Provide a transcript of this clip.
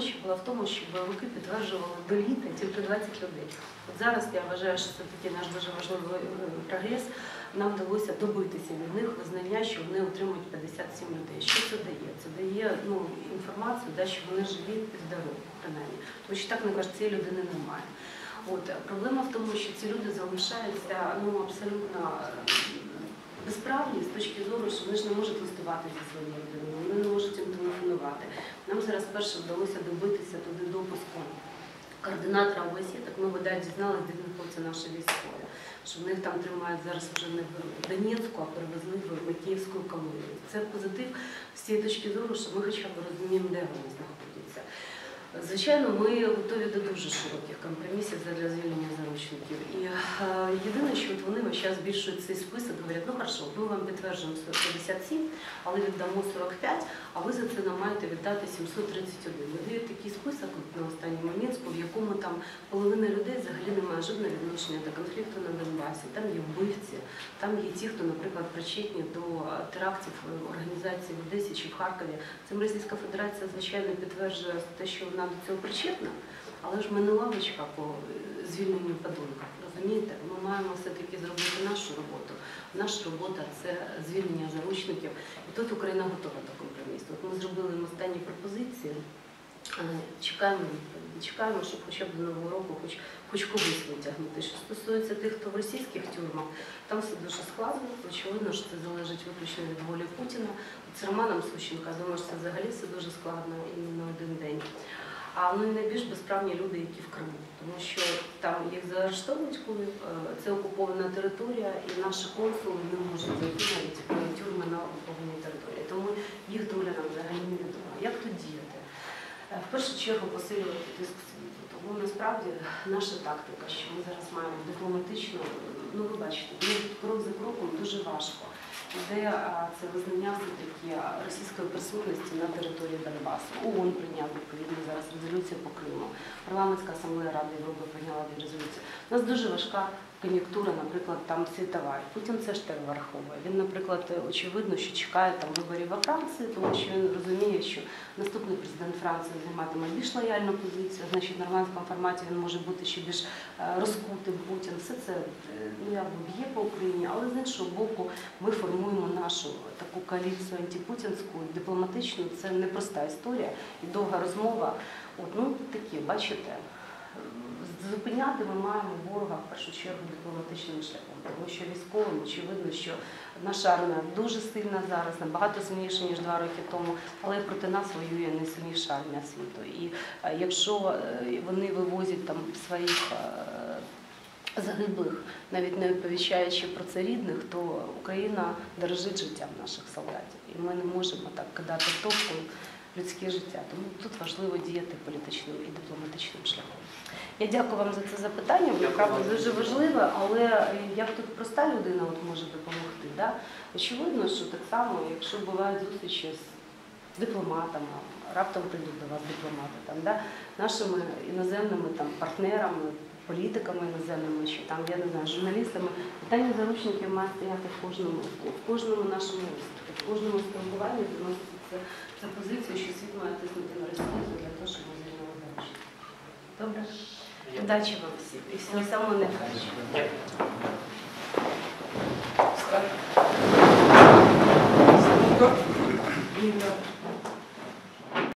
в тому, що бойовики підтверджували до літа тільки 20 людей. От зараз я вважаю, що це такий наш дуже важливий е, прогрес. Нам вдалося добитися від них визнання, що вони отримують 57 людей. Що це дає? Це дає ну, інформацію, да, що вони живі і здорові, принаймні. Тому що так не кажуть, цієї людини немає. От проблема в тому, що ці люди залишаються ну абсолютно безправні з точки зору, що вони ж не можуть листувати зі своєю родиною, вони не можуть їм телефонувати. Нам зараз перше вдалося добитися туди допуску координатора ОБСЄ, так ми бодай дізналися, де знаходяться наші військові. Що в них там тримають зараз вже не в Донецьку, а перевезли в Макіївську колонію. Це позитив з цієї точки зору, що ми хоча б розуміємо, де вони знаходяться. Звичайно, ми готові до дуже широких компромісів для звільнення заручників. І е, єдине, що от вони весь збільшують цей список, говорять, ну хорошо, ми вам підтверджуємо 157, але віддамо 45, а ви за це нам маєте віддати 731. Надають такий список на останній якому там половина людей взагалі не має жодного відношення до конфлікту на Донбасі. Там є вбивці, там є ті, хто, наприклад, причетні до терактів організації в Одесі чи в Харкові. Цим Російська Федерація, звичайно, підтверджує те, що вона до цього причетна, але ж ми не лавочка по звільненню подонка. Розумієте, ми маємо все-таки зробити нашу роботу. Наша робота це звільнення заручників. І тут Україна готова до компромісу. От ми зробили останні пропозиції. Чекаємо. Чекаємо, щоб хоча б до нового року хоч, хоч когось витягнути. Що стосується тих, хто в російських тюрмах, там все дуже складно. Очевидно, що це залежить виключно від волі Путіна. От з Романом Сущенка, думаю, що це взагалі все дуже складно і не на один день. А ну найбільш безправні люди, які в Криму, тому що там їх заарештовують, коли е, це окупована територія, і наші консули не можуть зайти навіть тюрми на окупованій території. Тому їх доля нам взагалі невідома. Як тут діяти? Е, В першу чергу посилювати тиск світу. Тому насправді наша тактика, що ми зараз маємо дипломатично, ну ви бачите, ну, крок за кроком дуже важко. Де це визнання все-таки російської присутності на території Донбасу. ООН прийняв відповідно зараз резолюцію по Криму. Парламентська асамблея Ради Європи прийняла резолюцію. У нас дуже важка кон'юнктура, наприклад, там світова. Путін це ж теж враховує. Він, наприклад, очевидно, що чекає там виборів во Франції, тому що він розуміє, що наступний президент Франції займатиме більш лояльну позицію. Значить, в нормандському форматі він може бути ще більш е, розкутим Путін. Все це е, ну якби б'є по Україні, але з іншого боку, ми формуємо нашу таку коаліцію антипутінську, дипломатичну. Це непроста історія і довга розмова. От ну такі, бачите. Зупиняти ми маємо ворога в першу чергу дипломатичним шляхом, тому що військовим очевидно, що наша армія дуже сильна зараз, набагато сильніша ніж два роки тому, але проти нас воює найсильніша армія світу. І е, якщо е, вони вивозять там своїх е, загиблих, навіть не оповіщаючи про це рідних, то Україна дорожить життям наших солдатів, і ми не можемо так кидати топку людське життя. Тому тут важливо діяти політичним і дипломатичним шляхом. Я дякую вам за це запитання, воно правда дуже важливе, але як тут проста людина от може допомогти? Да? Очевидно, що так само, якщо бувають зустрічі з дипломатами, раптом прийдуть до вас дипломати, там, да? нашими іноземними там, партнерами, політиками іноземними, чи там, я не знаю, журналістами, питання заручників має стояти в кожному, в кожному нашому виступі, в кожному спілкуванні доноситься ця позиція, що світ має тиснути на Росію для того, щоб ми звільнили заручників. Добре? Удачі вам всім і всього самого найкращого.